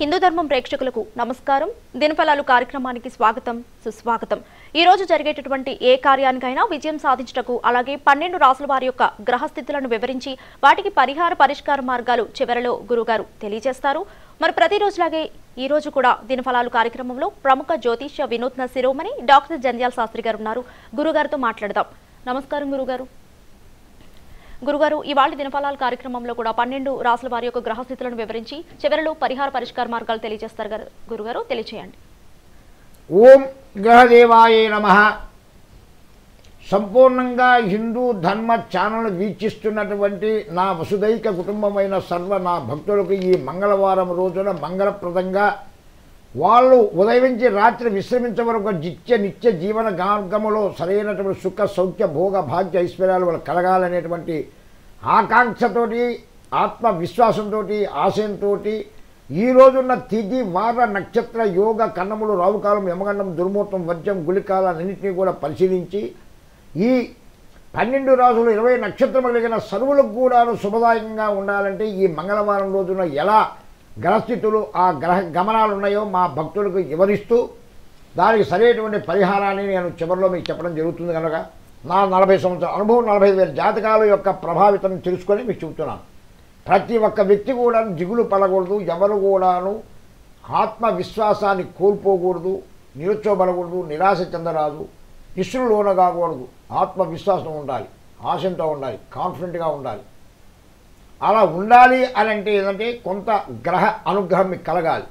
హిందూ ధర్మం ప్రేక్షకులకు నమస్కారం. దినఫలాలు కార్యక్రమానికి స్వాగతం సుస్వాగతం. ఈ రోజు జరిగేటటువంటి ఏ కార్యానికైనా విజయం సాధించటకు అలాగే పన్నెండు రాసుల వారి యొక్క గ్రహస్థితులను వివరించి వాటికి పరిహార పరిష్కార మార్గాలు చివరలో గురుగారు తెలియజేస్తారు. మరి ప్రతిరోజులాగే ఈ రోజు కూడా దినఫలాలు కార్యక్రమంలో ప్రముఖ జ్యోతిష్య వినూత్న శిరోమణి డాక్టర్ జంధ్యాల శాస్త్రి గారు ఉన్నారు. గురుగారితో మాట్లాడదాం. నమస్కారం గురుగారు. గురుగారు ఇవాళ దినఫలాల కార్యక్రమంలో కూడా పన్నెండు రాసుల వారి యొక్క గ్రహస్థితులను వివరించి చివరిలో పరిహార పరిష్కార మార్గాలు తెలియజేస్తారు గారు. గురుగారు తెలియచేయండి. ఓం గ్రహదేవాయ నమ. సంపూర్ణంగా హిందూ ధర్మ ఛానల్ వీక్షిస్తున్నటువంటి నా వసుదైక కుటుంబమైన సర్వ నా భక్తులకు ఈ మంగళవారం రోజున మంగళప్రదంగా వాళ్ళు ఉదయించి రాత్రి విశ్రమించే వరకు నిత్య నిత్య జీవన మార్గములో సరైనటువంటి సుఖ సౌఖ్య భోగ భాగ్య ఐశ్వర్యాలు వాళ్ళు కలగాలనేటువంటి ఆకాంక్షతోటి ఆత్మవిశ్వాసంతో ఆశయంతో ఈ రోజున్న తిథి వార నక్షత్ర యోగ కన్నములు రావుకాలం యమగండం దుర్ముహూర్తం వర్జం గులికాలన్నింటినీ కూడా పరిశీలించి ఈ పన్నెండు రాజులు ఇరవై నక్షత్రం కలిగిన సరువులకు కూడా శుభదాయకంగా ఉండాలంటే ఈ మంగళవారం రోజున ఎలా గ్రహస్థితులు ఆ గ్రహ గమనాలు ఉన్నాయో మా భక్తులకు వివరిస్తూ దానికి సరైనటువంటి పరిహారాన్ని నేను చివరిలో మీకు చెప్పడం జరుగుతుంది కనుక నా నలభై సంవత్సరాల అనుభవం నలభై వేల జాతకాల యొక్క ప్రభావితం తెలుసుకొని మీకు చెబుతున్నాను. ప్రతి ఒక్క వ్యక్తి కూడా దిగులు పడకూడదు ఎవరు కూడాను ఆత్మవిశ్వాసాన్ని కోల్పోకూడదు నిరుచ్చోబడకూడదు నిరాశ చెందరాదు ఇసులు కాకూడదు ఆత్మవిశ్వాసం ఉండాలి ఆశంతో ఉండాలి కాన్ఫిడెంట్గా ఉండాలి. అలా ఉండాలి అని అంటే ఏంటంటే కొంత గ్రహ అనుగ్రహం మీకు కలగాలి.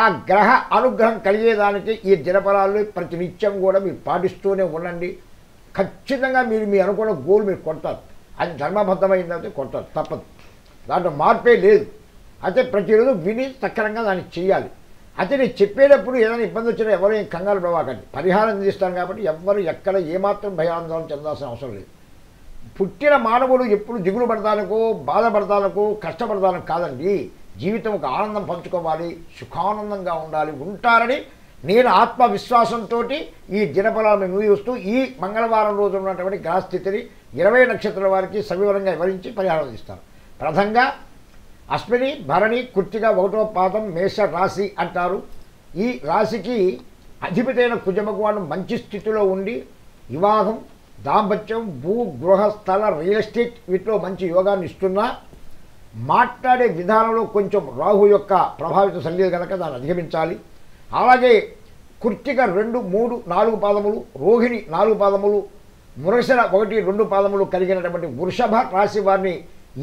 ఆ గ్రహ అనుగ్రహం కలిగేదానికి ఈ దినఫలాలు ప్రతి నిత్యం కూడా మీరు పాటిస్తూనే ఉండండి. ఖచ్చితంగా మీరు మీ అనుకున్న గోల్ మీరు కొడతారు. అది ధర్మబద్ధమైందంటే కొడతారు. తప్పదు. దాంట్లో మార్పే లేదు. అయితే ప్రతిరోజు విని చక్కరంగా దాన్ని చేయాలి అయితే నేను చెప్పేటప్పుడు ఏదైనా ఇబ్బంది వచ్చినా ఎవరు ఏం కంగారు పడవాకండి. పరిహారం అందిస్తాను కాబట్టి ఎవరు ఎక్కడ ఏమాత్రం భయాందోళన చెందాల్సిన అవసరం లేదు. పుట్టిన మానవుడు ఎప్పుడు దిగులు పడతానుకో బాధపడతానుకో కష్టపడతాను కాదండి. జీవితం ఒక ఆనందం పంచుకోవాలి సుఖానందంగా ఉండాలి ఉంటారని నేను ఆత్మవిశ్వాసంతో ఈ దినఫలాలను ముగిస్తూ ఈ మంగళవారం రోజు ఉన్నటువంటి గ్రహస్థితిని ఇరవై నక్షత్రాల వారికి సవివరంగా వివరించి పరిహారం ఇస్తాను ప్రథంగా అశ్విని భరణి కుర్తిగా ఒకటో పాదం మేష రాశి అంటారు. ఈ రాశికి అధిపతైన కుజభగవాను మంచి స్థితిలో ఉండి వివాహం దాంపత్యం భూ గృహ స్థల రియల్ ఎస్టేట్ వీటిలో మంచి యోగాన్ని ఇస్తున్నా మాట్లాడే విధానంలో కొంచెం రాహు యొక్క ప్రభావితం సరిలేదు కనుక దాన్ని అధిగమించాలి. అలాగే కుర్తిక రెండు మూడు నాలుగు పాదములు రోహిణి నాలుగు పాదములు మురసన ఒకటి రెండు పాదములు కలిగినటువంటి వృషభ రాశి వారిని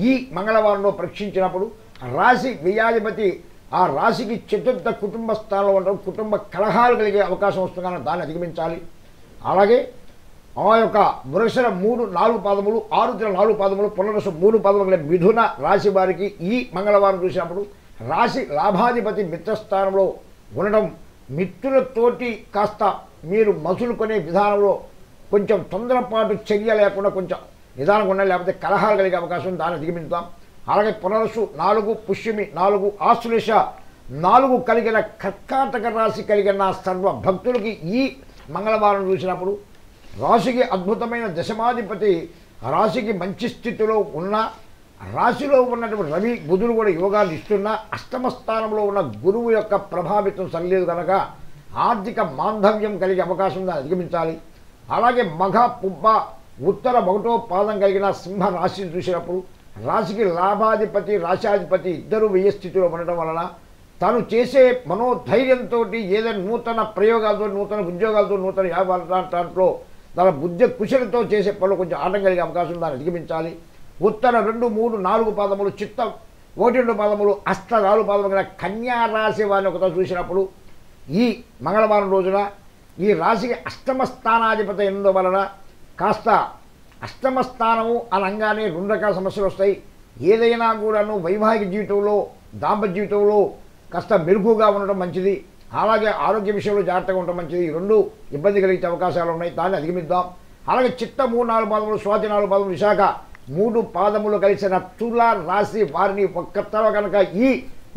ఈ మంగళవారంలో పరీక్షించినప్పుడు రాశి వ్యయాధిపతి ఆ రాశికి చతుర్థ కుటుంబ స్థానంలో ఉండడం కుటుంబ కలహాలు కలిగే అవకాశం వస్తుంది దాన్ని అధిగమించాలి. అలాగే ఆ యొక్క వృషణ మూడు నాలుగు పాదములు ఆరుద్ర నాలుగు పాదములు పునరుష మూడు పాదములు మిథున రాశి వారికి ఈ మంగళవారం చూసినప్పుడు రాశి లాభాధిపతి మిత్రస్థానంలో ఉండడం మిత్రులతోటి కాస్త మీరు మసులుకొనే విధానంలో కొంచెం తొందరపాటు చర్య లేకుండా కొంచెం నిదానంగా ఉండాలి లేకపోతే కలహాలు కలిగే అవకాశం దాన్ని అధిగమించుతాం అలాగే పునరుసు నాలుగు పుష్యమి నాలుగు ఆశ్లేష నాలుగు కలిగిన కర్కాటక రాశి కలిగిన సర్వ భక్తులకి ఈ మంగళవారం చూసినప్పుడు రాశికి అద్భుతమైన దశమాధిపతి రాశికి మంచి స్థితిలో ఉన్న రాశిలో ఉన్నటువంటి రవి బుధుడు కూడా యోగాలు ఇస్తున్నా అష్టమ స్థానంలో ఉన్న గురువు యొక్క ప్రభావితం సరిలేదు కనుక ఆర్థిక మాంధవ్యం కలిగే అవకాశం అధిగమించాలి. అలాగే మఘ పుబ్బ ఉత్తర ఒకటో పాదం కలిగిన సింహ రాశిని చూసినప్పుడు రాశికి లాభాధిపతి రాశాధిపతి ఇద్దరు వ్యయ స్థితిలో ఉండటం వలన తను చేసే మనోధైర్యంతో ఏదైనా నూతన ప్రయోగాలతో నూతన ఉద్యోగాలతో నూతన వ్యాపార దాంట్లో తన బుద్ధ కుశలతో చేసే పనులు కొంచెం ఆటం కలిగే అవకాశం దాన్ని అధిగమించాలి. ఉత్తర రెండు మూడు నాలుగు పాదములు చిత్త ఒకటి రెండు పాదములు అష్ట నాలుగు పాదములు కలిగిన కన్యా రాశి వారిని ఒకతో చూసినప్పుడు ఈ మంగళవారం రోజున ఈ రాశికి అష్టమ స్థానాధిపతి ఎన్నో వలన కాస్త అష్టమ స్థానము అనగానే రెండు రకాల సమస్యలు వస్తాయి. ఏదైనా కూడాను వైవాహిక జీవితంలో దాంపత్య జీవితంలో కాస్త మెరుగుగా ఉండడం మంచిది. అలాగే ఆరోగ్య విషయంలో జాగ్రత్తగా ఉండడం మంచిది. ఈ రెండు ఇబ్బంది కలిగించే అవకాశాలు ఉన్నాయి. దాన్ని అధిగమిద్దాం. అలాగే చిత్త మూడు నాలుగు పాదములు స్వాతి నాలుగు పాదములు విశాఖ మూడు పాదములు కలిసిన తుల రాశి వారిని ఒక్కతలో కనుక ఈ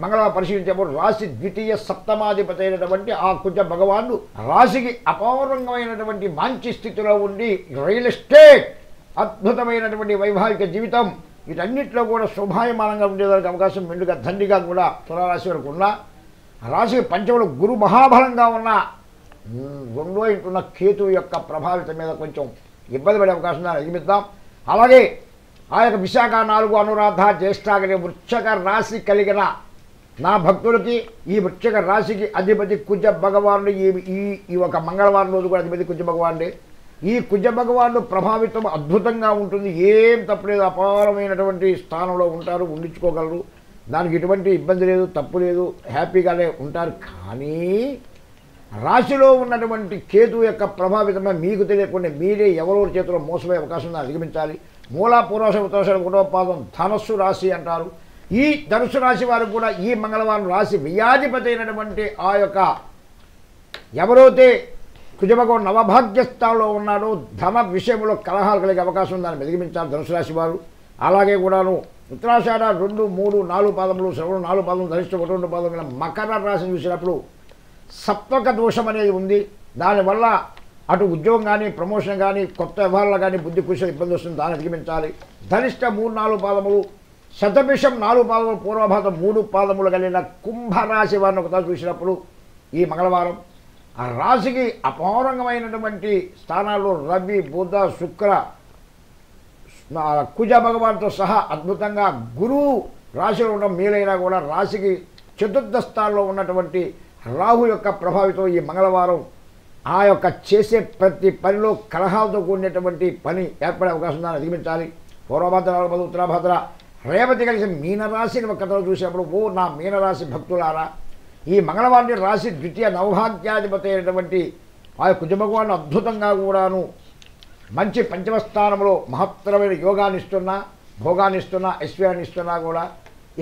మంగళవారం పరిశీలించేప్పుడు రాశి ద్వితీయ సప్తమాధిపతి అయినటువంటి ఆ కుజ భగవానుడు రాశికి అపౌరంగమైనటువంటి మంచి స్థితిలో ఉండి రియల్ ఎస్టేట్ అద్భుతమైనటువంటి వైవాహిక జీవితం వీటన్నిటిలో కూడా శోభాయమానంగా ఉండేదానికి అవకాశం మెండుగా దండిగా కూడా తులారాశి వరకు ఉన్నా. రాశి పంచములు గురు మహాబలంగా ఉన్న రెండో ఇంటున్న కేతు యొక్క ప్రభావితం మీద కొంచెం ఇబ్బంది పడే అవకాశం ఉందని అలాగే ఆ యొక్క విశాఖ నాలుగు అనురాధ జ్యేష్ఠాగని వృక్షక రాశి కలిగిన నా భక్తులకి ఈ వృక్షక రాశికి అధిపతి కుజ భగవానుడు ఈ ఈ ఒక మంగళవారం రోజు కూడా అధిపతి కుజ భగవానుడే. ఈ కుజ భగవానుడు ప్రభావితం అద్భుతంగా ఉంటుంది. ఏం తప్పలేదు అపారమైనటువంటి స్థానంలో ఉంటారు ఉండించుకోగలరు దానికి ఎటువంటి ఇబ్బంది లేదు తప్పు లేదు హ్యాపీగానే ఉంటారు. కానీ రాశిలో ఉన్నటువంటి కేతు యొక్క ప్రభావితమే మీకు తెలియకుండా మీరే ఎవరో చేతిలో మోసపోయే అవకాశం అధిగమించాలి. మూలా పూర్వశ ఉత్తరాశ ఒకటో పాదం ధనస్సు రాశి అంటారు. ఈ ధనుసు రాశి వారు కూడా ఈ మంగళవారం రాశి వ్యాధిపతి అయినటువంటి ఆ యొక్క ఎవరైతే కుజభగవాన్ నవభాగ్యస్థానంలో ఉన్నాడో ధన విషయంలో కలహాలు కలిగే అవకాశం ఉందని అధిగమించాలి ధనుసు రాశి వారు. అలాగే కూడాను ఉత్తరాషాఢ రెండు మూడు నాలుగు పాదములు శ్రవణం నాలుగు పాదములు ధనిష్ట ఒకటి రెండు పాదముల మకర రాశిని చూసినప్పుడు సత్వక దోషం అనేది ఉంది. దానివల్ల అటు ఉద్యోగం కానీ ప్రమోషన్ కానీ కొత్త వ్యవహారాలు కానీ బుద్ధి కుశ ఇబ్బంది వస్తుంది దాన్ని అధిగమించాలి. ధనిష్ట మూడు నాలుగు పాదములు శతభిషం నాలుగు పాదములు పూర్వభాగం మూడు పాదములు కలిగిన కుంభరాశి వారిని ఒకసారి చూసినప్పుడు ఈ మంగళవారం ఆ రాశికి అపారంగమైనటువంటి స్థానాల్లో రవి బుధ శుక్ర కుజ భగవాన్తో సహా అద్భుతంగా గురువు రాశిలో ఉండడం మేలైనా కూడా రాశికి చతుర్థ స్థానంలో ఉన్నటువంటి రాహు యొక్క ప్రభావితం ఈ మంగళవారం. ఆ యొక్క చేసే ప్రతి పనిలో కలహాలతో కూడినటువంటి పని ఏర్పడే అవకాశం దాన్ని అధిగమించాలి. పూర్వభద్ర నాలుగు ఉత్తరాభద్ర రేవతి కలిసి మీనరాశిని ఒక కథలో చూసినప్పుడు ఓ నా మీనరాశి భక్తులారా ఈ మంగళవారిని రాశి ద్వితీయ నవభాగ్యాధిపతి అయినటువంటి ఆ యొక్క కుజ అద్భుతంగా కూడాను మంచి పంచమ స్థానంలో మహత్తరమైన యోగాన్ని ఇస్తున్నా భోగాన్ని ఇస్తున్నా ఐశ్వర్యాన్ని ఇస్తున్నా కూడా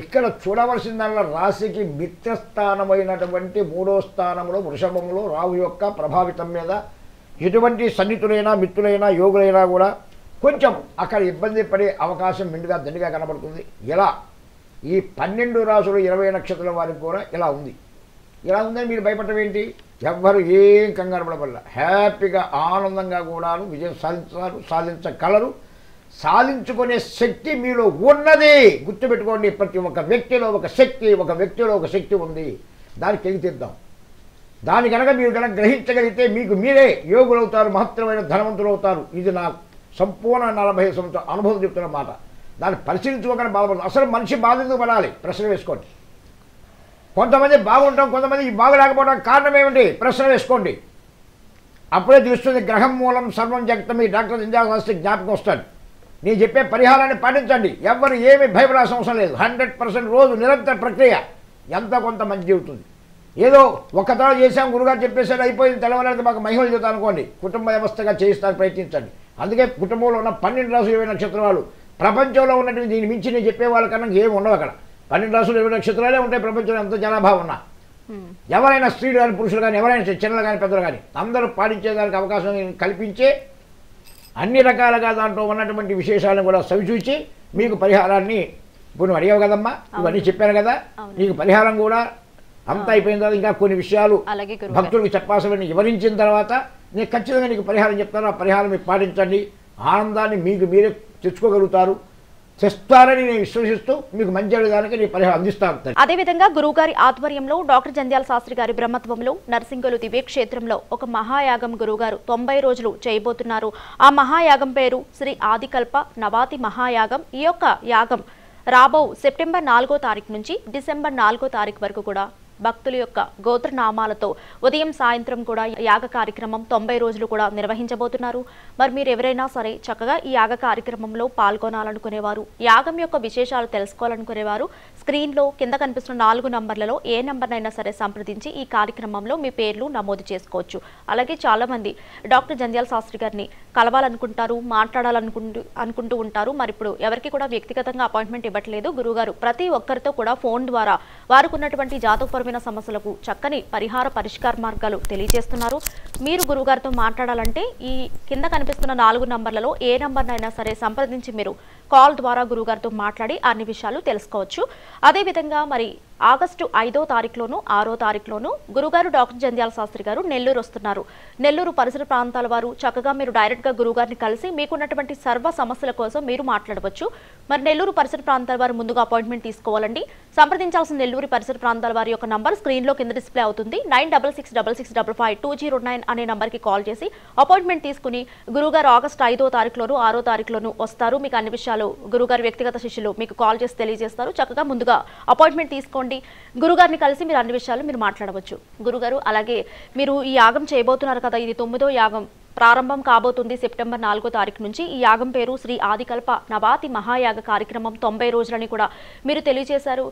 ఇక్కడ చూడవలసిందల్లా రాశికి మిత్రస్థానమైనటువంటి మూడో స్థానంలో వృషభంలో రావు యొక్క ప్రభావితం మీద ఎటువంటి సన్నిహితులైనా మిత్రులైనా యోగులైనా కూడా కొంచెం అక్కడ ఇబ్బంది పడే అవకాశం మెండుగా దండిగా కనబడుతుంది. ఎలా? ఈ పన్నెండు రాసులు ఇరవై నక్షత్రాల వారికి కూడా ఇలా ఉంది. ఇలా ఉందని మీరు భయపడటం ఏంటి? ఎవ్వరు ఏం కంగారు హ్యాపీగా ఆనందంగా కూడాను విజయం సాధించారు సాధించగలరు. సాధించుకునే శక్తి మీలో ఉన్నది. గుర్తుపెట్టుకోండి ప్రతి ఒక్క వ్యక్తిలో ఒక శక్తి ఒక వ్యక్తిలో ఒక శక్తి ఉంది. దానికి తెగితీద్దాం దాని కనుక మీరు కనుక గ్రహించగలిగితే మీకు మీరే యోగులవుతారు మహత్తరమైన ధనవంతులు అవుతారు ఇది నా సంపూర్ణ నలభై సంవత్సరాల అనుభవం చెప్తున్న మాట. దాన్ని పరిశీలించుకోగానే బాధపడదు అసలు మనిషి బాధ ఎందుకు పడాలి? ప్రశ్న వేసుకోండి. కొంతమంది బాగుంటాం కొంతమంది బాగులేకపోవడం కారణం ఏమిటి? ప్రశ్న వేసుకోండి. అప్పుడే తెలుస్తుంది గ్రహం మూలం సర్వం జగతం ఈ డాక్టర్ ఇందిరాశాస్త్రి జ్ఞాపకం వస్తాడు. నేను చెప్పే పరిహారాన్ని పాటించండి. ఎవరు ఏమి భయపడాల్సిన అవసరం లేదు. హండ్రెడ్ పర్సెంట్ రోజు నిరంతర ప్రక్రియ. ఎంత కొంత మంచి అవుతుంది ఏదో ఒక తర చేశాం గురుగారు చెప్పేసాడు అయిపోయింది తెలవలేదు మాకు మహిళలు చెబుతా అనుకోండి. కుటుంబ వ్యవస్థగా చేయిస్తానికి ప్రయత్నించండి. అందుకే కుటుంబంలో ఉన్న పన్నెండు రాసులు ఇరవై నక్షత్రాల. వాళ్ళు ప్రపంచంలో ఉన్నటువంటి దీని మించి నేను చెప్పే వాళ్ళకన్నా ఏమి ఉండవు అక్కడ. పన్నెండు రాసులు ఇరవై నక్షత్రాలే ఉంటాయి ప్రపంచంలో ఎంత జనాభా ఉన్నా. ఎవరైనా స్త్రీలు కానీ పురుషులు కానీ ఎవరైనా చిన్నలు కానీ పెద్దలు కానీ అందరూ పాటించేదానికి అవకాశం కల్పించే అన్ని రకాలుగా దాంట్లో ఉన్నటువంటి విశేషాలను కూడా సవిచూచి మీకు పరిహారాన్ని ఇప్పుడు నువ్వు అడిగావు కదమ్మా ఇవన్నీ చెప్పాను కదా. నీకు పరిహారం కూడా అంతా అయిపోయిన తర్వాత ఇంకా కొన్ని విషయాలు భక్తులకు చెప్పాల్సిన వివరించిన తర్వాత నేను ఖచ్చితంగా నీకు పరిహారం చెప్తాను. ఆ పరిహారం మీరు పాటించండి. ఆనందాన్ని మీకు మీరే తెచ్చుకోగలుగుతారు. తెస్తారని నేను విశ్వసిస్తూ మీకు మంచి అడగడానికి నేను పరిహారం అందిస్తాను అదేవిధంగా గురువుగారి ఆధ్వర్యంలో డాక్టర్ జంధ్యాల శాస్త్రి గారి బ్రహ్మత్వంలో నర్సింగులు దివ్య క్షేత్రంలో ఒక మహాయాగం గురువుగారు తొంభై రోజులు చేయబోతున్నారు. ఆ మహాయాగం పేరు శ్రీ ఆదికల్ప నవాతి మహాయాగం. ఈ యొక్క యాగం రాబో సెప్టెంబర్ నాలుగో తారీఖు నుంచి డిసెంబర్ నాలుగో తారీఖు వరకు కూడా భక్తుల యొక్క గోత్రనామాలతో ఉదయం సాయంత్రం కూడా యాగ కార్యక్రమం తొంభై రోజులు కూడా నిర్వహించబోతున్నారు. మరి మీరు ఎవరైనా సరే చక్కగా ఈ యాగ కార్యక్రమంలో పాల్గొనాలనుకునేవారు యాగం యొక్క విశేషాలు తెలుసుకోవాలనుకునేవారు స్క్రీన్లో కింద కనిపిస్తున్న నాలుగు నంబర్లలో ఏ నంబర్నైనా సరే సంప్రదించి ఈ కార్యక్రమంలో మీ పేర్లు నమోదు చేసుకోవచ్చు. అలాగే చాలామంది డాక్టర్ జంధ్యాల శాస్త్రి గారిని కలవాలనుకుంటారు మాట్లాడాలనుకుంటూ అనుకుంటూ ఉంటారు. మరి ఇప్పుడు ఎవరికి కూడా వ్యక్తిగతంగా అపాయింట్మెంట్ ఇవ్వట్లేదు. గురుగారు ప్రతి ఒక్కరితో కూడా ఫోన్ ద్వారా వారికి ఉన్నటువంటి జాతకపరమైన సమస్యలకు చక్కని పరిహార పరిష్కార మార్గాలు తెలియజేస్తున్నారు. మీరు గురుగారితో మాట్లాడాలంటే ఈ కింద కనిపిస్తున్న నాలుగు నంబర్లలో ఏ నంబర్నైనా సరే సంప్రదించి మీరు కాల్ ద్వారా గురుగారితో మాట్లాడి అన్ని విషయాలు తెలుసుకోవచ్చు. అదేవిధంగా మరి ఆగస్టు ఐదో తారీఖులోను ఆరో తారీఖులోను గురుగారు డాక్టర్ జంధ్యాల శాస్త్రి గారు నెల్లూరు వస్తున్నారు. నెల్లూరు పరిసర ప్రాంతాల వారు చక్కగా మీరు డైరెక్ట్గా గురుగారిని కలిసి మీకున్నటువంటి సర్వ సమస్యల కోసం మీరు మాట్లాడవచ్చు. మరి నెల్లూరు పరిసర ప్రాంతాల వారు ముందుగా అపాయింట్మెంట్ తీసుకోవాలండి. సంప్రదించాల్సిన నెల్లూరు పరిసర ప్రాంతాల వారి యొక్క నంబర్ స్క్రీన్లో కింద డిస్ప్లే అవుతుంది. Nine double six double six double five two zero nine అనే నంబర్కి కాల్ చేసి అపాయింట్మెంట్ తీసుకుని గురుగారు ఆగస్టు ఐదో తారీఖులోను ఆరో తారీఖులోను వస్తారు. మీకు అన్ని విషయాలు గురుగారు వ్యక్తిగత శిష్యులు మీకు కాల్ చేసి తెలియజేస్తారు. చక్కగా ముందుగా అపాయింట్మెంట్ తీసుకోండి. గురుగారిని కలిసి మీరు అన్ని విషయాలు మీరు మాట్లాడవచ్చు. గురుగారు అలాగే మీరు ఈ యాగం చేయబోతున్నారు కదా ఇది తొమ్మిదో యాగం. ప్రారంభం కాబోతుంది సెప్టెంబర్ నాలుగో తారీఖు నుంచి. ఈ యాగం పేరు శ్రీ ఆదికల్ప నవాతి మహాయాగ కార్యక్రమం తొంభై రోజులని కూడా మీరు తెలియజేశారు.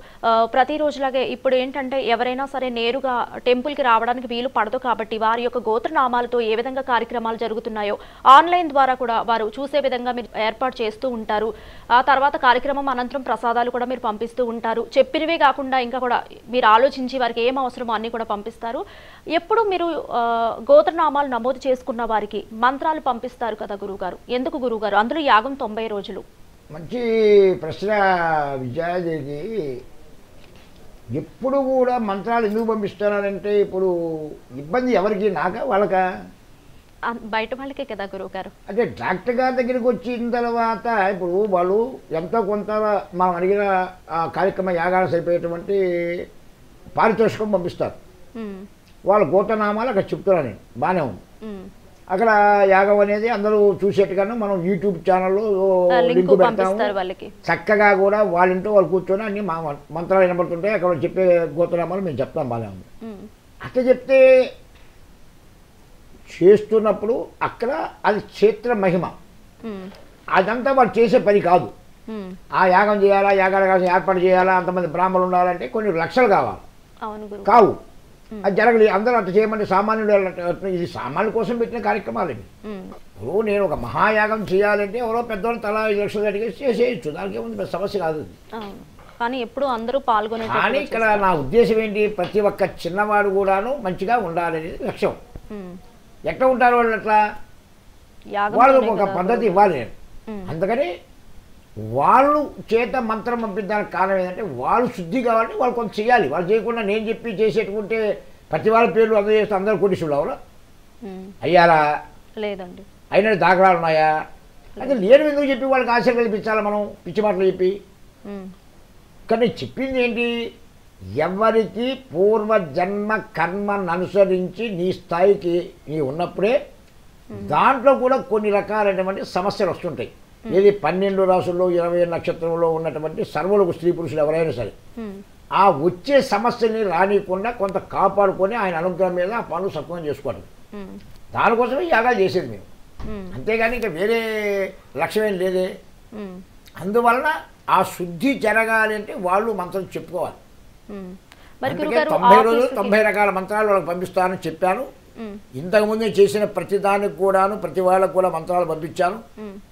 ప్రతిరోజులాగే ప్రతి రోజులాగే ఇప్పుడు ఏంటంటే ఎవరైనా సరే నేరుగా టెంపుల్కి రావడానికి వీలు పడదు కాబట్టి వారి యొక్క గోత్రనామాలతో ఏ విధంగా కార్యక్రమాలు జరుగుతున్నాయో ఆన్లైన్ ద్వారా కూడా వారు చూసే విధంగా మీరు ఏర్పాటు చేస్తూ ఉంటారు. ఆ తర్వాత కార్యక్రమం అనంతరం ప్రసాదాలు కూడా మీరు పంపిస్తూ ఉంటారు. చెప్పినవే కాకుండా ఇంకా కూడా మీరు ఆలోచించి వారికి ఏం అవసరమో అన్నీ కూడా పంపిస్తారు. ఎప్పుడు మీరు గోత్రనామాలు నమోదు చేసుకున్న వారికి మంత్రాలు పంపిస్తారు కదా గురువుగారు. ఎందుకు గురువుగారు? అందులో యాగం తొంభై రోజులు. మంచి ప్రశ్న విజయాదేవి ఎప్పుడు కూడా మంత్రాలు ఎందుకు పంపిస్తున్నారంటే ఇప్పుడు ఇబ్బంది ఎవరికి? నాకా? వాళ్ళకా? బయట వాళ్ళకే కదా గురువుగారు. అంటే డాక్టర్ గారి దగ్గరికి వచ్చిన తర్వాత ఇప్పుడు వాళ్ళు ఎంతో కొంత మనం అడిగిన ఆ కార్యక్రమ యాగాలు సరిపోయేటువంటి పారితోషికం పంపిస్తారు. వాళ్ళ గోతనామాలు అక్కడ చెప్తున్నాను నేను. బాగానే ఉంది. అక్కడ యాగం అనేది అందరూ చూసేట్టుగాను మనం యూట్యూబ్ ఛానల్లో లింక్ పెడతాము. చక్కగా కూడా వాళ్ళ ఇంట్లో వాళ్ళు కూర్చొని అన్ని మా మంత్రాలు వినబడుతుంటాయి అక్కడ చెప్పే గోతనామాలు మేము చెప్తాం బాగానే ఉంది అట్లా చెప్తే చేస్తున్నప్పుడు అక్కడ అది క్షేత్ర మహిమ. అదంతా వాళ్ళు చేసే పని కాదు. ఆ యాగం చేయాలా యాగాల కోసం ఏర్పాటు చేయాలా అంతమంది బ్రాహ్మణులు ఉండాలంటే కొన్ని లక్షలు కావాలి. కావు. అది జరగలేదు. అందరూ అట్లా చేయమంటే సామాన్యుడు ఇది సామాన్యుల కోసం పెట్టిన కార్యక్రమాలు ఇవి ఇప్పుడు నేను ఒక మహాయాగం చేయాలంటే ఎవరో పెద్దవాళ్ళు తలా ఐదు లక్షలు అడిగేసి చేసేయచ్చు. దానికి ఏముంది? పెద్ద సమస్య కాదు కానీ ఎప్పుడు అందరూ కానీ పాల్గొనే ఇక్కడ నా ఉద్దేశం ఏంటి? ప్రతి ఒక్క చిన్నవాడు కూడాను మంచిగా ఉండాలనేది లక్ష్యం. ఎట్లా ఉంటారు వాళ్ళు అట్లా? యాగం వాళ్ళకు ఒక పద్ధతి ఇవ్వాలి. నేను. అందుకని వాళ్ళు చేత మంత్రం పంపించడానికి కారణం ఏంటంటే వాళ్ళు శుద్ధి కావాలంటే వాళ్ళు కొంత చేయాలి వాళ్ళు చేయకుండా నేను చెప్పి చేసేట్టుకుంటే ప్రతి వాళ్ళ పేర్లు అందరూ చేస్తే అందరూ కోటీసులు అవరు అయ్యారా లేదండి. అయిన దాఖలాలు ఉన్నాయా? అయితే లేని ఎందుకు చెప్పి వాళ్ళకి ఆశ కల్పించాలి మనం? పిచ్చి మాటలు చెప్పి. కానీ చెప్పింది ఏంటి? ఎవరికి పూర్వ జన్మ కర్మను అనుసరించి నీ స్థాయికి నీ ఉన్నప్పుడే దాంట్లో కూడా కొన్ని రకాలైనటువంటి సమస్యలు వస్తుంటాయి. ఏది పన్నెండు రాసుల్లో ఇరవై నక్షత్రంలో ఉన్నటువంటి సర్వులకు స్త్రీ పురుషులు ఎవరైనా సరే. ఆ వచ్చే సమస్యని రానియకుండా కొంత కాపాడుకొని ఆయన అనుగ్రహం మీద ఆ పనులు సక్రమం చేసుకోవడం దానికోసమే యాగాలు చేసేది మేము. అంతేగాని ఇంకా వేరే లక్ష్యం ఏం లేదే. అందువలన ఆ శుద్ధి జరగాలి అంటే వాళ్ళు మంత్రం చెప్పుకోవాలి. తొంభై రోజులు తొంభై రకాల మంత్రాలు వాళ్ళకి పంపిస్తానని చెప్పాను. ఇంతకుముందే చేసిన ప్రతి దానికి కూడాను ప్రతి వాళ్ళకు కూడా మంత్రాలు పంపించాను.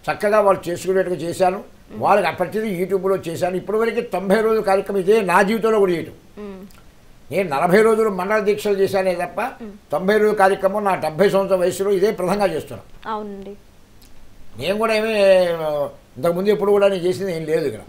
చక్కగా వాళ్ళు చేసుకునేట్టుగా చేశాను. వాళ్ళకి ఆ ప్రతిదీ యూట్యూబ్లో చేశాను. ఇప్పటివరకు తొంభై రోజుల కార్యక్రమం ఇదే నా జీవితంలో కూడా చేయటం. నేను నలభై రోజులు మండల దీక్షలు చేశానే తప్ప తొంభై రోజుల కార్యక్రమం నా డెబ్బై సంవత్సరం వయసులో ఇదే ప్రధానంగా చేస్తున్నాను. అవునండి. నేను కూడా ఏమీ ఇంతకుముందు ఎప్పుడు కూడా నేను చేసింది ఏం లేదు ఇక్కడ.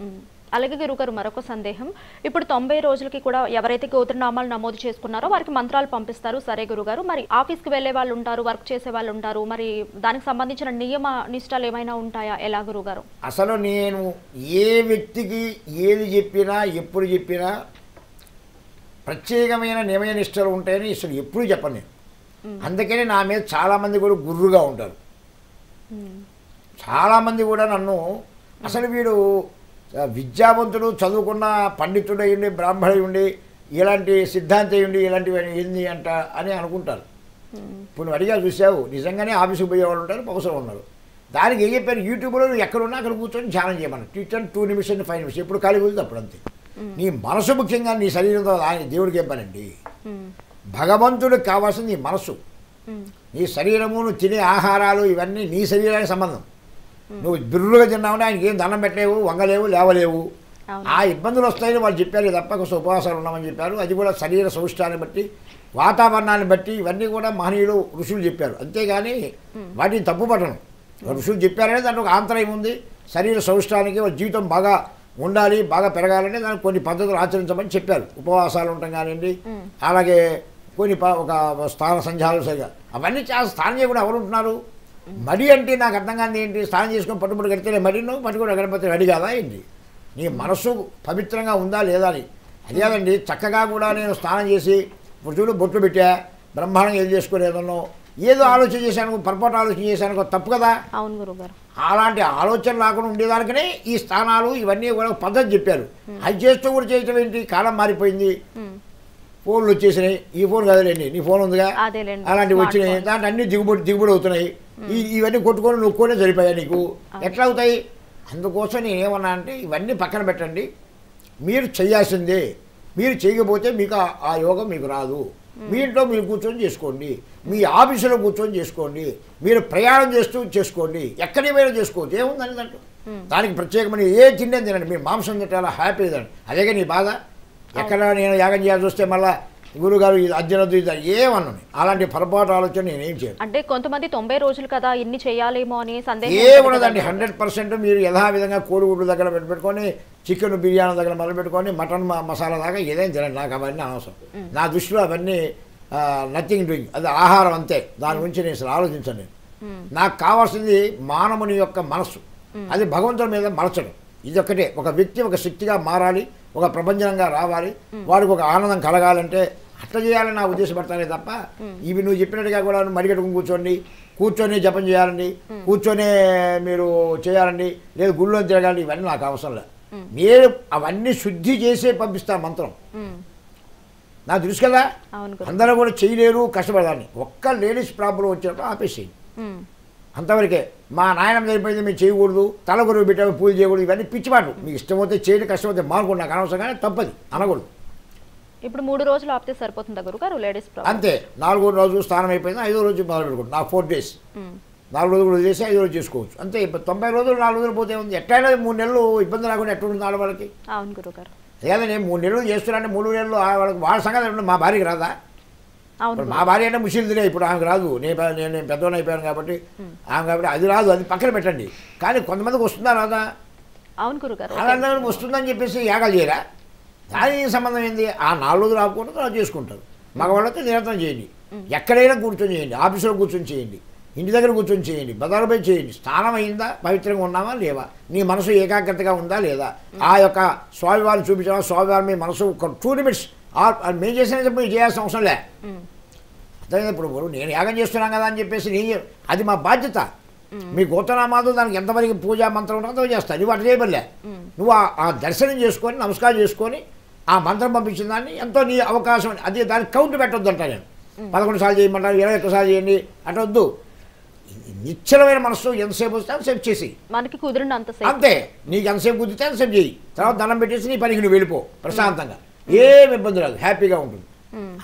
అలాగే గురుగారు మరొక సందేహం. ఇప్పుడు తొంభై రోజులకి కూడా ఎవరైతే గోత్రనామాలు నమోదు చేసుకున్నారో వారికి మంత్రాలు పంపిస్తారు. సరే గురుగారు మరి ఆఫీస్కి వెళ్ళే వాళ్ళు ఉంటారు వర్క్ చేసే వాళ్ళు ఉంటారు. మరి దానికి సంబంధించిన నియమ నిష్టాలు ఏమైనా ఉంటాయా? ఎలా గురుగారు? అసలు నేను ఏ వ్యక్తికి ఏది చెప్పినా ఎప్పుడు చెప్పినా ప్రత్యేకమైన నియమ నిష్టలు ఉంటాయని అసలు ఎప్పుడు చెప్పను నేను. అందుకని నా మీద చాలామంది కూడా గుర్రుగా ఉంటారు. చాలామంది కూడా నన్ను అసలు వీడు విద్యావంతుడు చదువుకున్న పండితుడు బ్రాహ్మణుడు ఉండి ఇలాంటి సిద్ధాంతి ఉండి ఇలాంటివి ఏంది అంట అని అనుకుంటారు. ఇప్పుడు అడిగా చూసావు నిజంగానే ఆఫీసుకు పోయేవాళ్ళు ఉంటారు అవసరం ఉన్నారు. దానికి ఏం చెప్పారు? యూట్యూబ్లో నువ్వు ఎక్కడున్నా అక్కడ కూర్చొని ధ్యానం చేయమని ట్విట్టర్ టూ నిమిషం ఫైవ్ నిమిషం ఎప్పుడు ఖాళీ కుదిరితే అప్పుడు అంతే. నీ మనసు ముఖ్యంగా నీ శరీరంతో ఆయన దేవుడికి ఏం పనండి? ఉమ్, భగవంతుడికి కావాల్సింది నీ మనసు. నీ శరీరము నువ్వు తినే ఆహారాలు ఇవన్నీ నీ శరీరానికి సంబంధం. నువ్వు బిర్రుగా తిన్నావుని ఆయనకి ఏం దండం పెట్టలేవు వంగలేవు లేవలేవు. ఆ ఇబ్బందులు వస్తాయని వాళ్ళు చెప్పారు తప్ప కొంచెం ఉపవాసాలు ఉన్నామని చెప్పారు. అది కూడా శరీర సౌష్ఠాన్ని బట్టి వాతావరణాన్ని బట్టి ఇవన్నీ కూడా మహనీయులు ఋషులు చెప్పారు. అంతేగాని వాటిని తప్పుపట్టను. ఋషులు చెప్పారనే దాంట్లో ఒక ఆంతర్యం ఉంది. శరీర సౌష్ఠానికి జీవితం బాగా ఉండాలి బాగా పెరగాలంటే దానికి కొన్ని పద్ధతులు ఆచరించమని చెప్పారు. ఉపవాసాలు ఉండటం కానివ్వండి అలాగే కొన్ని ఒక స్థాన సంధ్యాలు సరిగా. అవన్నీ చాలా స్నానం చేయకుండా ఎవరు ఉంటున్నారు? మడి అంటే నాకు అర్థం కాదు ఏంటి? స్నానం చేసుకొని పట్టుబడి కడితేనే మడిను పట్టుబడి గడపతే రెడీ కాదా ఏంటి? నీ మనసు పవిత్రంగా ఉందా లేదా అని. అది కాదండి చక్కగా కూడా నేను స్నానం చేసి చూడు బొట్లు పెట్టా బ్రహ్మాండంగా ఏం చేసుకోలేదన్నో ఏదో ఆలోచన చేశాను పొరపాటు ఆలోచన చేశాను తప్పు కదా? అవును గురుగారు. అలాంటి ఆలోచన రాకుండా ఉండేదానికనే ఈ స్థానాలు ఇవన్నీ కూడా పద్ధతి చెప్పారు. అది చేస్తూ కూడా చేయటం ఏంటి? కాలం మారిపోయింది. ఫోన్లు వచ్చేసినాయి. ఈ ఫోన్ కదలేండి? నీ ఫోన్ ఉందిగా? అలాంటివి వచ్చినాయి. దాంట్లో అన్ని దిగుబడి దిగుబడి అవుతున్నాయి. ఇవన్నీ కొట్టుకొని నొక్కొని సరిపోయాయి నీకు. ఎట్లా అవుతాయి అందుకోసం నేను ఏమన్నా అంటే ఇవన్నీ పక్కన పెట్టండి. మీరు చేయాల్సిందే. మీరు చేయకపోతే మీకు ఆ- యోగం మీకు రాదు. మీ ఇంట్లో మీరు కూర్చొని చేసుకోండి. మీ ఆఫీసులో కూర్చొని చేసుకోండి. మీరు ప్రయాణం చేస్తూ చేసుకోండి. ఎక్కడికి పోయినా చేసుకోవచ్చు ఏముందని దాంట్లో? దానికి ప్రత్యేకమైన ఏ తిండి తినండి. మీరు మాంసం తింటారా హ్యాపీ తినండి. అదేగా నీ బాధ? ఎక్కడ నేను యాగం చేయాల్సి వస్తే మళ్ళా గురుగారు ఇది ఇది ఏమన్నాను అలాంటి పొరపాటు ఆలోచన నేనేం చేయను. అంటే కొంతమంది తొంభై రోజులు కదా ఇన్ని చేయాలేమో అని సందేహం ఏ ఉంటుంది ఉండదండి కదా. హండ్రెడ్ పర్సెంట్ మీరు యథావిధంగా కోడిగుడ్డు దగ్గర పెట్టి పెట్టుకొని చికెన్ బిర్యానీ దగ్గర మొదలు పెట్టుకొని మటన్ మసాలా దాకా ఏదైనా తినండి నాకు అవన్నీ అనవసరం. నా దృష్టిలో అవన్నీ నథింగ్ డూయింగ్ అది ఆహారం అంతే. దాని గురించి నేను అసలు ఆలోచించను నేను. నాకు కావాల్సింది మానవుని యొక్క మనస్సు. అది భగవంతుడి మీద మలచడం. ఇది ఒకటే. ఒక వ్యక్తి ఒక శక్తిగా మారాలి ఒక ప్రపంచంగా రావాలి వాడికి ఒక ఆనందం కలగాలంటే అట్లా చేయాలని నా ఉద్దేశపడతానే తప్ప ఇవి నువ్వు చెప్పినట్టుగా కూడా నువ్వు మడిగట్టుకుని కూర్చోండి కూర్చొని జపం చేయాలండి కూర్చొనే మీరు చేయాలండి లేదు గుళ్ళో తిరగాలి ఇవన్నీ నాకు అవసరం లేదు. నేను అవన్నీ శుద్ధి చేసే పంపిస్తా మంత్రం. నాకు తెలుసు కదా? అందరూ కూడా చేయలేరు కష్టపడాలని ఒక్క లేడీస్ ప్రాబ్లం వచ్చినప్పుడు ఆపేసేయండి. అంతవరకే మా నాయనమ్మ చనిపోయింది మీరు చేయకూడదు తల గురువు పెట్టాము పూజ చేయకూడదు ఇవన్నీ పిచ్చిపాటు మీకు ఇష్టమైతే చేయండి కష్టమైతే మానుకోండి నాకు అనవసరం కానీ తప్పది అనకూడదు. ఇప్పుడు మూడు రోజులు ఆపితే సరిపోతుందా గురుగారు లేడీస్ అంతే. నాలుగో రోజు స్నానం అయిపోయింది ఐదో రోజు మొదలు పెట్టుకోండి నాకు ఫోర్ డేస్ ఉమ్. నాలుగు రోజులు వదిలేసి ఐదు రోజులు చేసుకోవచ్చు. అంతే ఇప్పుడు తొంభై రోజులు నాలుగు రోజులు పోతే ఉంది ఎట్లయినా మూడు నెలలు ఇబ్బంది రాకుండా ఎట్లుంటుంది ఆడవాళ్ళకి అవును గురుగారు. లేదా నేను మూడు నెలలు చేస్తున్నానంటే మూడు నెలలు ఆ వాళ్ళకి వాళ్ళ సంగతి? మా భార్యకి రాదా? మా భార్య అంటే ముషిల్ తినే ఇప్పుడు ఆమెకు రాదు. నేను నేను పెద్దవాడిని అయిపోయాను కాబట్టి ఆమె కాబట్టి అది రాదు అది పక్కన పెట్టండి. కానీ కొంతమందికి వస్తుందా రాదా? అవును గురుగారు వస్తుందని చెప్పేసి యాగాలు చేయరా? దానికి సంబంధం ఏంది? ఆ నాలుగు రోజులు ఆపుకుంటూ చేసుకుంటారు. మగవాళ్ళతో నిరంతరం చేయండి. ఎక్కడైనా కూర్చొని చేయండి. ఆఫీసులో కూర్చొని చేయండి. ఇంటి దగ్గర కూర్చొని చేయండి. బజారుపై చేయండి. స్నానం అయిందా? పవిత్రంగా ఉన్నామా లేవా? నీ మనసు ఏకాగ్రతగా ఉందా? లేదా? ఆ యొక్క స్వామివారిని చూపించడం స్వామివారి మీ మనసు ఒక టూ నిమిట్స్ మేము చేసిన చెప్పి మీరు చేయాల్సిన అవసరం లే. అర్థమైంది ఇప్పుడు నేను యాగం చేస్తున్నాను కదా అని చెప్పేసి నేను అది మా బాధ్యత. మీ గోతనామాలు దానికి ఎంతవరకు పూజా మంత్రం ఉంటుందో చేస్తాను నువ్వు అటు చేయబడలే. నువ్వు ఆ దర్శనం చేసుకొని నమస్కారం చేసుకొని ఆ మంత్రం పంపించిన దాన్ని ఎంతో నీ అవకాశం అది దానికి కౌంట్ పెట్టొద్దు అంటా నేను. పదకొండు సార్లు చేయమంటారు ఇరవై ఒక్క సార్లు చేయండి అటు వద్దు నిశ్చలమైన మనసు ఎంతసేపు వస్తే అంతసేపు చేసి మనకి కుదిరినంత సేపు అంతే. నీకు ఎంతసేపు కుదిరితే అంతసేపు చేయి. తర్వాత దండం పెట్టేసి నీ పనికి నువ్వు వెళ్ళిపో ప్రశాంతంగా. ఏం ఇబ్బంది రాదు. హ్యాపీగా ఉంటుంది.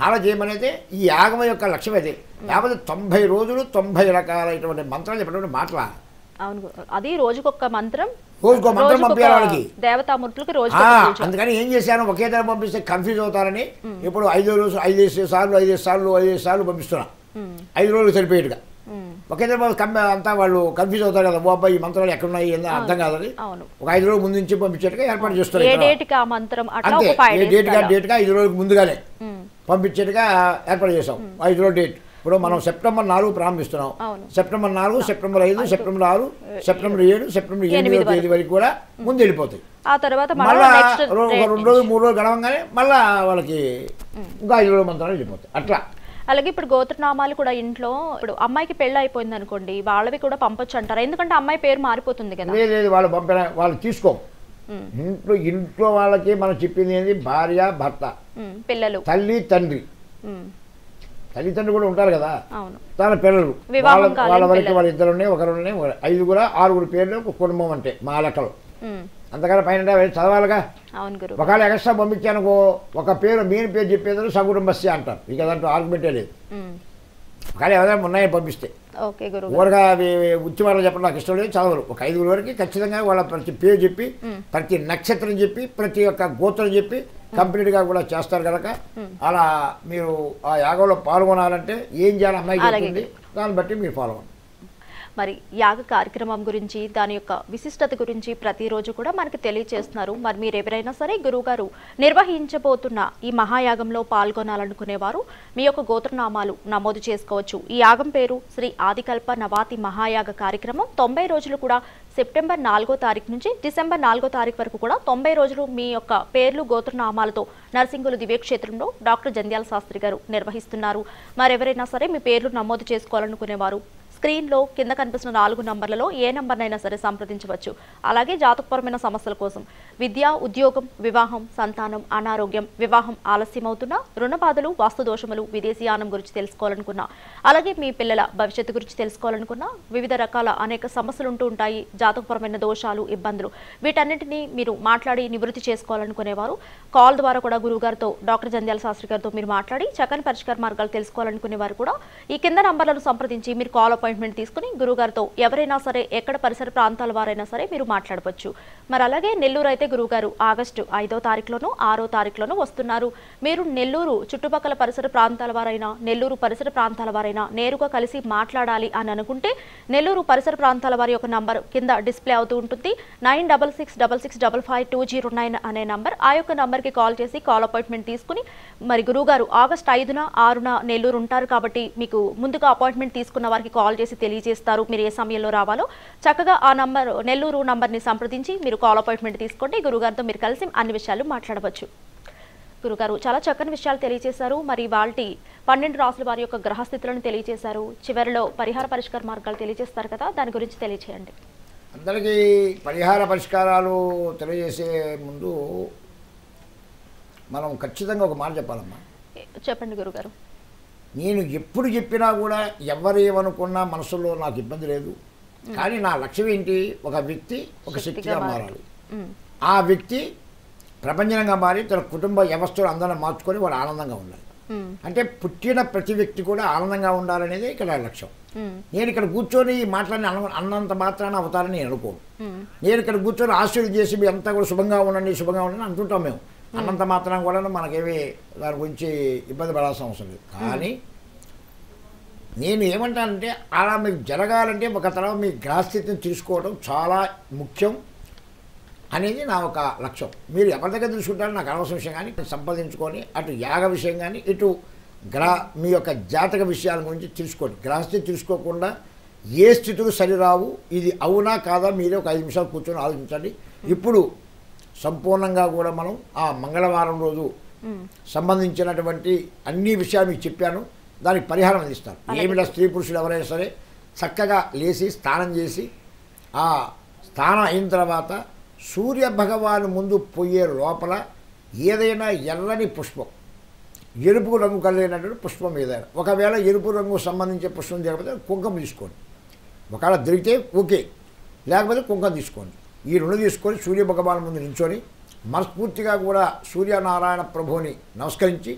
అలా చేయమనేది ఈ యాగం యొక్క లక్ష్యం అదే లేకపోతే తొంభై రోజులు తొంభై రకాలైనటువంటి మంత్రాలు చెప్పినటువంటి మాటల అవును. అది రోజుకొక మంత్రం. రోజుకో మంత్రం రోజుకొక పంపించాలి వాళ్ళకి. దేవతామూర్తులకి రోజు అందుకని ఏం చేశాను ఒకే తరం పంపిస్తే కన్ఫ్యూజ్ అవుతారని ఇప్పుడు ఐదు రోజు ఐదు సార్లు ఐదు సార్లు ఐదు సార్లు పంపిస్తున్నా. ఐదు రోజులు సరిపోయేట్టుగా. ఒకే కమ్ అంతా వాళ్ళు కన్ఫ్యూజ్ అవుతారు కదా అబ్బాయి ఈ మంత్రాలు ఎక్కడున్నాయి అర్థం కాదని. ఒక ఐదు రోజుల ముందు నుంచి పంపించేట్టుగా ఏర్పాటు చేస్తారు. డేట్ అంతే. ఏ డేట్గా డేట్గా ఐదు రోజులకు ముందుగానే. పంపించేట్టుగా ఏర్పాటు చేసాం ఐదు రోజు డేట్. ఇప్పుడు మనం సెప్టెంబర్ నాలుగు ప్రారంభిస్తున్నాం. సెప్టెంబర్ నాలుగు సెప్టెంబర్ ఐదు సెప్టెంబర్ ఆరు సెప్టెంబర్ ఏడు సెప్టెంబర్ ఎనిమిది తేదీ వరకు కూడా ముందు వెళ్ళిపోతాయి. ఆ తర్వాత మళ్ళా రెండు రోజులు మూడు రోజులు గడవంగానే మళ్ళా వాళ్ళకి ఇంకా ఐదు రోజుల మంత్రాలు వెళ్ళిపోతాయి. అట్లా. అలాగే ఇప్పుడు గోత్రనామాలు కూడా ఇంట్లో ఇప్పుడు అమ్మాయికి పెళ్ళి అయిపోయింది అనుకోండి వాళ్ళవి కూడా పంపొచ్చు అంటారు? ఎందుకంటే అమ్మాయి పేరు మారిపోతుంది కదా. లేదు లేదు వాళ్ళు పంపిన వాళ్ళు తీసుకో. ఇంట్లో ఇంట్లో వాళ్ళకి మనం చెప్పింది ఏంది? భార్య భర్త. పిల్లలు. తల్లి తండ్రి. తల్లిదండ్రులు కూడా ఉంటారు కదా. తన పిల్లలు. వాళ్ళ వాళ్ళ వరకు. వాళ్ళ ఇద్దరు ఉన్నాయి ఒకరు ఉన్నాయి ఒకరు- ఐదుగురు ఆరుగురు పేర్లు ఒక కుటుంబం అంటే మా లెక్కలు. అంతకన్నా పైన చదవాలిగా? ఒకవేళ ఎక్స్ట్రా పంపించానుకో ఒక పేరు మీన్ పేరు చెప్పేదారు సకుటుంబస్య అంటారు. ఇక దాంట్లో ఆర్గ్యుమెంటే లేదు. కానీ ఎవరైనా ఉన్నాయని పంపిస్తే. ఊరగా అవి వాళ్ళు చెప్పడం నాకు ఇష్టం లేదు చదవరు. ఒక ఐదుగురు వరకు ఖచ్చితంగా వాళ్ళ ప్రతి పేరు చెప్పి ప్రతి నక్షత్రం చెప్పి ప్రతి ఒక్క గోత్రం చెప్పి కంప్లీట్గా కూడా చేస్తారు కనుక అలా మీరు ఆ యాగంలో పాల్గొనాలంటే ఏం చేయాలి అమ్మాయి. చెప్తుంది దాన్ని బట్టి మీరు ఫాలో అవ్వండి మరి యాగ కార్యక్రమం గురించి దాని యొక్క విశిష్టత గురించి ప్రతిరోజు కూడా మనకి తెలియజేస్తున్నారు మరి మీరు ఎవరైనా సరే గురువుగారు నిర్వహించబోతున్న ఈ మహాయాగంలో పాల్గొనాలనుకునేవారు మీ యొక్క గోత్రనామాలు నమోదు చేసుకోవచ్చు. ఈ యాగం పేరు శ్రీ ఆదికల్ప నవాతి మహాయాగ కార్యక్రమం. తొంభై రోజులు కూడా సెప్టెంబర్ నాలుగో తారీఖు నుంచి డిసెంబర్ నాలుగో తారీఖు వరకు కూడా తొంభై రోజులు మీ యొక్క పేర్లు గోత్రనామాలతో నర్సింగులు దివ్యక్షేత్రంలో డాక్టర్ జంధ్యాల శాస్త్రి గారు నిర్వహిస్తున్నారు. మరెవరైనా సరే మీ పేర్లు నమోదు చేసుకోవాలనుకునేవారు స్క్రీన్లో కింద కనిపిస్తున్న నాలుగు నంబర్లలో ఏ నంబర్నైనా సరే సంప్రదించవచ్చు. అలాగే జాతకపరమైన సమస్యల కోసం విద్య ఉద్యోగం వివాహం సంతానం అనారోగ్యం వివాహం ఆలస్యమవుతున్నా రుణ బాధలు వాస్తు దోషములు విదేశీయానం గురించి తెలుసుకోవాలనుకున్నా అలాగే మీ పిల్లల భవిష్యత్తు గురించి తెలుసుకోవాలనుకున్నా వివిధ రకాల అనేక సమస్యలు ఉంటూ ఉంటాయి. జాతకపరమైన దోషాలు ఇబ్బందులు వీటన్నింటినీ మీరు మాట్లాడి నివృత్తి చేసుకోవాలనుకునేవారు. కాల్ ద్వారా కూడా గురువుగారితో డాక్టర్ జంధ్యాల శాస్త్రి గారితో మీరు మాట్లాడి చక్కని పరిష్కార మార్గాలు తెలుసుకోవాలనుకునే వారు కూడా. ఈ కింద నంబర్లను సంప్రదించి మీరు కాల్ అపాయింట్మెంట్ తీసుకుని గురుగారితో ఎవరైనా సరే ఎక్కడ పరిసర ప్రాంతాల వారైనా సరే మీరు మాట్లాడవచ్చు. మరి అలాగే నెల్లూరు అయితే గురుగారు ఆగస్టు ఐదో తారీఖులోను ఆరో తారీఖులోను వస్తున్నారు. మీరు నెల్లూరు చుట్టుపక్కల పరిసర ప్రాంతాల వారైనా నెల్లూరు పరిసర ప్రాంతాల వారైనా నేరుగా కలిసి మాట్లాడాలి అని అనుకుంటే నెల్లూరు పరిసర ప్రాంతాల వారి యొక్క నంబర్ కింద డిస్ప్లే అవుతూ ఉంటుంది. Nine double six double six double five two zero nine అనే నంబర్. ఆ యొక్క నంబర్కి కాల్ చేసి కాల్ అపాయింట్మెంట్ తీసుకుని మరి గురుగారు ఆగస్ట్ ఐదున ఆరున నెల్లూరు ఉంటారు కాబట్టి మీకు ముందుగా అపాయింట్మెంట్ తీసుకున్న వారికి కాల్ చేసి తెలియజేస్తారు. మీరు ఏ సమయంలో రావాలో చక్కగా ఆ నంబర్ నెల్లూరు నంబర్ని సంప్రదించి మీరు కాల్ అపాయింట్మెంట్ తీసుకోండి. గురుగారితో మీరు కలిసి అన్ని విషయాలు మాట్లాడవచ్చు. గురుగారు చాలా చక్కని విషయాలు తెలియజేశారు. మరి వాళ్ళ పన్నెండు రాసుల వారి యొక్క గ్రహస్థితులను తెలియజేశారు. చివరిలో పరిహార పరిష్కార మార్గాలు తెలియజేస్తారు కదా దాని గురించి తెలియజేయండి అందరికీ పరిహార పరిష్కారాలు తెలియజేసే ముందు మనం ఖచ్చితంగా ఒక మాట చెప్పాలమ్మా. చెప్పండి గురుగారు. నేను ఎప్పుడు చెప్పినా కూడా ఎవరు ఏమనుకున్నా మనసులో నాకు ఇబ్బంది లేదు. కానీ నా లక్ష్యం ఏంటి? ఒక వ్యక్తి ఒక శక్తిగా మారాలి. ఆ వ్యక్తి ప్రపంచంగా మారి తన కుటుంబ వ్యవస్థలు అందరం మార్చుకొని వాడు ఆనందంగా ఉండాలి. అంటే పుట్టిన ప్రతి వ్యక్తి కూడా ఆనందంగా ఉండాలనేది ఇక్కడ లక్ష్యం. నేను ఇక్కడ కూర్చొని ఈ మాటలని అన్న అన్నంత మాత్రాన అవుతారని నేను అనుకోను. నేను ఇక్కడ కూర్చొని ఆశీర్వాదం చేసి మీ అంతా కూడా శుభంగా ఉండండి శుభంగా ఉండండి అంటుంటాం మేము. అన్నంత మాత్రం కూడా మనకేమి దాని గురించి ఇబ్బంది పడాల్సిన అవసరం లేదు. కానీ నేను ఏమంటానంటే అలా మీకు జరగాలంటే ఒక తర్వాత మీ గ్రహస్థితిని తీసుకోవడం చాలా ముఖ్యం అనేది నా ఒక లక్ష్యం. మీరు ఎవరి దగ్గర తీసుకుంటారో నాకు అనవసరం విషయం కానీ సంపాదించుకొని అటు యాగ విషయం కానీ ఇటు గ్రహ మీ యొక్క జాతక విషయాల గురించి తెలుసుకోండి గ్రహస్థితి తెలుసుకోకుండా ఏ స్థితులు సరిరావు ఇది అవునా కాదా మీరే ఒక ఐదు నిమిషాలు కూర్చొని ఆలోచించండి. ఇప్పుడు సంపూర్ణంగా కూడా మనం ఆ మంగళవారం రోజు సంబంధించినటువంటి అన్ని విషయాలు మీకు చెప్పాను. దానికి పరిహారం అందిస్తాను. ఏమిలా స్త్రీ పురుషులు ఎవరైనా సరే చక్కగా లేచి స్నానం చేసి ఆ స్నానం అయిన తర్వాత సూర్య భగవాను ముందు పోయే లోపల ఏదైనా ఎర్రని పుష్పం ఎరుపు రంగు కలిగినటువంటి పుష్పం ఏదైనా. ఒకవేళ ఎరుపు రంగు సంబంధించే పుష్పం దొరికితే కుంకుమ తీసుకోండి. ఒకవేళ దొరికితే ఓకే. లేకపోతే కుంకుమ తీసుకోండి. ఈ రెండు తీసుకొని సూర్య భగవాన్ ముందు నిల్చొని మనస్ఫూర్తిగా కూడా సూర్యనారాయణ ప్రభువుని నమస్కరించి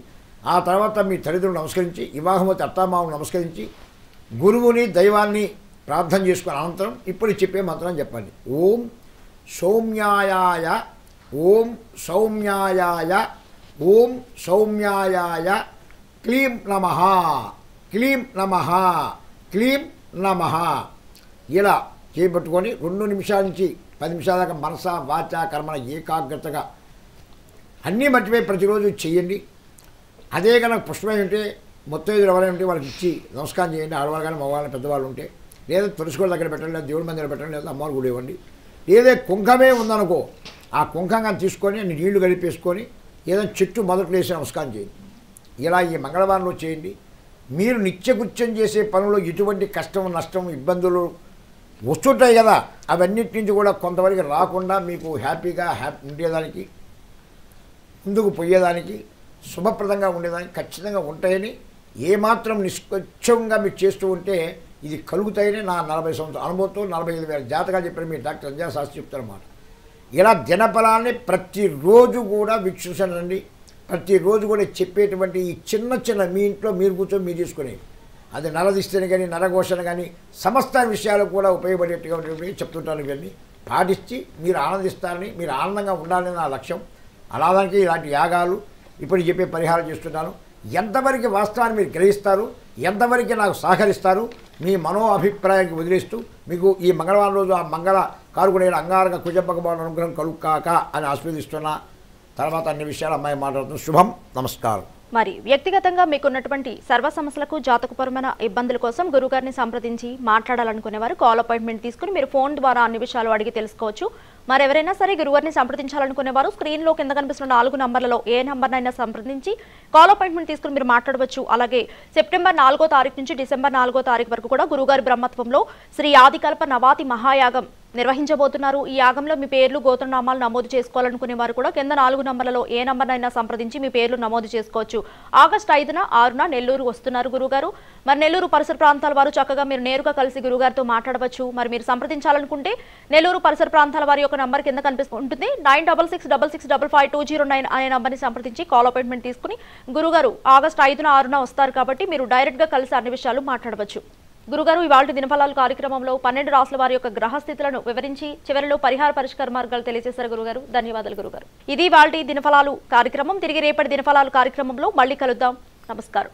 ఆ తర్వాత మీ తల్లిదండ్రులు నమస్కరించి వివాహమతి అత్తామావును నమస్కరించి గురువుని దైవాన్ని ప్రార్థన చేసుకున్న అనంతరం ఇప్పుడు చెప్పే మంత్రం చెప్పండి. ఓం సౌమ్యాయాయ ఓం సౌమ్యాయాయ ఓం సౌమ్యాయాయ క్లీం నమ క్లీం నమ క్లీం నమ. ఇలా చేపట్టుకొని రెండు నిమిషాల నుంచి పది నిమిషాల దాకా మనస వాచ కర్మన ఏకాగ్రతగా అన్నీ మర్చిపోయి ప్రతిరోజు చేయండి అదే కనుక పుష్పమై ఉంటే మొత్తం ఎదురు ఎవరైనా ఉంటే వాళ్ళకి ఇచ్చి నమస్కారం చేయండి. ఆడవాళ్ళు కానీ మగవాళ్ళు పెద్దవాళ్ళు ఉంటే. లేదా తులసికోళ్ళ దగ్గర పెట్టండి లేదా దేవుడి మందిర పెట్టండి లేదా అమ్మవారి గుడి ఇవ్వండి. ఏదే కుంకమే ఉందనుకో ఆ కుంకంగా తీసుకొని నీళ్ళు కలిపేసుకొని ఏదైనా చెట్టు మొదట్లో వేసి నమస్కారం చేయండి. ఇలా ఈ మంగళవారంలో చేయండి. మీరు నిత్యకృత్యం చేసే పనుల్లో ఎటువంటి కష్టం నష్టం ఇబ్బందులు వస్తుంటాయి కదా అవన్నిటి నుంచి కూడా కొంతవరకు రాకుండా మీకు హ్యాపీగా హ్యాపీ ఉండేదానికి ముందుకు పోయేదానికి శుభప్రదంగా ఉండేదానికి ఖచ్చితంగా ఉంటాయని ఏమాత్రం నిష్పక్షంగా మీరు చేస్తూ ఉంటే ఇది కలుగుతాయని నా నలభై సంవత్సరాల అనుభవంతో నలభై ఐదు వేల జాతకాలు చెప్పిన మీ డాక్టర్ అంజనా శాస్త్రి చెప్తారన్నమాట. ఇలా దినఫలాన్ని ప్రతిరోజు కూడా వీక్షించండి. ప్రతిరోజు కూడా చెప్పేటువంటి ఈ చిన్న చిన్న మీ ఇంట్లో మీరు కూర్చొని మీరు తీసుకునేవి అది నరదిష్టిని కానీ నరఘోషణ కానీ సమస్త విషయాలు కూడా ఉపయోగపడేట్టుగా చెప్తుంటాను ఇవన్నీ. పాటించి మీరు ఆనందిస్తారని మీరు ఆనందంగా ఉండాలని నా లక్ష్యం. అలాగే ఇలాంటి యాగాలు ఇప్పుడు చెప్పే పరిహారం చేస్తున్నాను. ఎంతవరకు వాస్తవాన్ని మీరు గ్రహిస్తారు ఎంతవరకు నాకు సహకరిస్తారు మీ మనో అభిప్రాయానికి వదిలేస్తూ మీకు ఈ మంగళవారం రోజు ఆ మంగళ కారుకుడైన అంగారక కుజపకబాడు అనుగ్రహం కలుగు కాక అని ఆస్వాదిస్తున్నా తర్వాత అన్ని విషయాలు అమ్మాయి మాట్లాడుతున్నాం శుభం నమస్కారం. మరి వ్యక్తిగతంగా మీకున్నటువంటి సర్వ సమస్యలకు జాతకపరమైన ఇబ్బందుల కోసం గురుగారిని సంప్రదించి మాట్లాడాలనుకునే వారు కాల్ అపాయింట్మెంట్ తీసుకుని మీరు ఫోన్ ద్వారా అన్ని విషయాలు అడిగి తెలుసుకోవచ్చు. మరి ఎవరైనా సరే గురువారిని సంప్రదించాలనుకునే వారు స్క్రీన్లో కింద కనిపిస్తున్న నాలుగు నంబర్లలో ఏ నంబర్నైనా సంప్రదించి కాల్ అపాయింట్మెంట్ తీసుకుని మీరు మాట్లాడవచ్చు. అలాగే సెప్టెంబర్ నాలుగో తారీఖు నుంచి డిసెంబర్ నాలుగో తారీఖు వరకు కూడా గురుగారి బ్రహ్మత్వంలో శ్రీ ఆదికల్ప నవాతి మహాయాగం నిర్వహించబోతున్నారు. ఈ యాగంలో మీ పేర్లు గోత్రనామాలు నమోదు చేసుకోవాలనుకునే వారు కూడా కింద నాలుగు నంబర్లలో ఏ నంబర్నైనా సంప్రదించి మీ పేర్లు నమోదు చేసుకోవచ్చు. ఆగస్టు ఐదున ఆరున నెల్లూరు వస్తున్నారు గురుగారు. మరి నెల్లూరు పరిసర ప్రాంతాల వారు చక్కగా మీరు నేరుగా కలిసి గురుగారితో మాట్లాడవచ్చు. మరి మీరు సంప్రదించాలనుకుంటే నెల్లూరు పరిసర ప్రాంతాల వారి యొక్క నంబర్ కింద కనిపిస్తుంటుంది. Nine double six double six double five two zero nine అనే నంబర్ని సంప్రదించి కాల్ అపాయింట్మెంట్ తీసుకుని గురుగారు ఆగస్టు ఐదున ఆరున వస్తారు కాబట్టి మీరు డైరెక్ట్గా కలిసి అన్ని విషయాలు మాట్లాడవచ్చు. గురుగారు ఇవాళ దినఫలాలు కార్యక్రమంలో పన్నెండు రాసుల వారి యొక్క గ్రహస్థితులను వివరించి చివరిలో పరిహార పరిష్కార మార్గాలు తెలియజేశారు గురుగారు. ధన్యవాదాలు గురుగారు. ఇది వాళ్ళ దినఫలాలు కార్యక్రమం. తిరిగి రేపటి దినఫలాలు కార్యక్రమంలో మళ్ళీ కలుద్దాం. నమస్కారం.